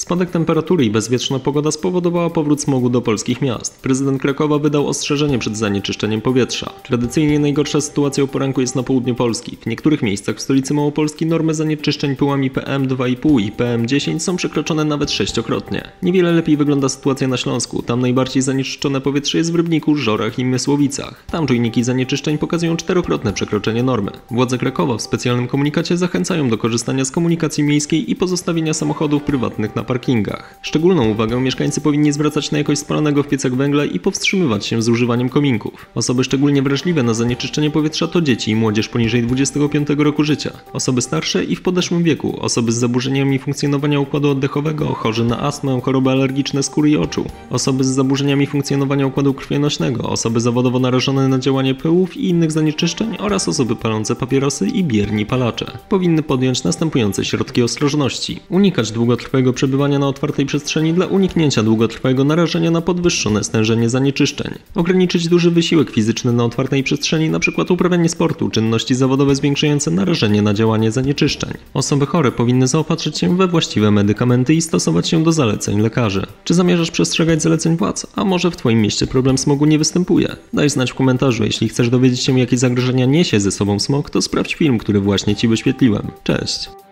Spadek temperatury i bezwietrzna pogoda spowodowała powrót smogu do polskich miast. Prezydent Krakowa wydał ostrzeżenie przed zanieczyszczeniem powietrza. Tradycyjnie najgorsza sytuacja o poranku jest na południu Polski. W niektórych miejscach w stolicy Małopolski normy zanieczyszczeń pyłami PM2,5 i PM10 są przekroczone nawet sześciokrotnie. Niewiele lepiej wygląda sytuacja na Śląsku. Tam najbardziej zanieczyszczone powietrze jest w Rybniku, Żorach i Mysłowicach. Tam czujniki zanieczyszczeń pokazują czterokrotne przekroczenie normy. Władze Krakowa w specjalnym komunikacie zachęcają do korzystania z komunikacji miejskiej i pozostawienia samochodów prywatnych na parkingach. Szczególną uwagę mieszkańcy powinni zwracać na jakość spalonego w piecach węgla i powstrzymywać się z używaniem kominków. Osoby szczególnie wrażliwe na zanieczyszczenie powietrza to dzieci i młodzież poniżej 25 roku życia, osoby starsze i w podeszłym wieku, osoby z zaburzeniami funkcjonowania układu oddechowego, chorzy na astmę, choroby alergiczne skóry i oczu, osoby z zaburzeniami funkcjonowania układu krwionośnego, osoby zawodowo narażone na działanie pyłów i innych zanieczyszczeń oraz osoby palące papierosy i bierni palacze. Powinny podjąć następujące środki ostrożności. Unikać długotrwałego przebywania na otwartej przestrzeni dla uniknięcia długotrwałego narażenia na podwyższone stężenie zanieczyszczeń. Ograniczyć duży wysiłek fizyczny na otwartej przestrzeni, np. uprawianie sportu, czynności zawodowe zwiększające narażenie na działanie zanieczyszczeń. Osoby chore powinny zaopatrzyć się we właściwe medykamenty i stosować się do zaleceń lekarzy. Czy zamierzasz przestrzegać zaleceń władz? A może w Twoim mieście problem smogu nie występuje? Daj znać w komentarzu. Jeśli chcesz dowiedzieć się, jakie zagrożenia niesie ze sobą smog, to sprawdź film, który właśnie Ci wyświetliłem. Cześć!